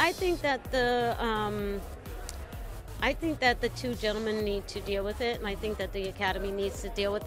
I think that the um, I think that the two gentlemen need to deal with it, and I think that the academy needs to deal with it.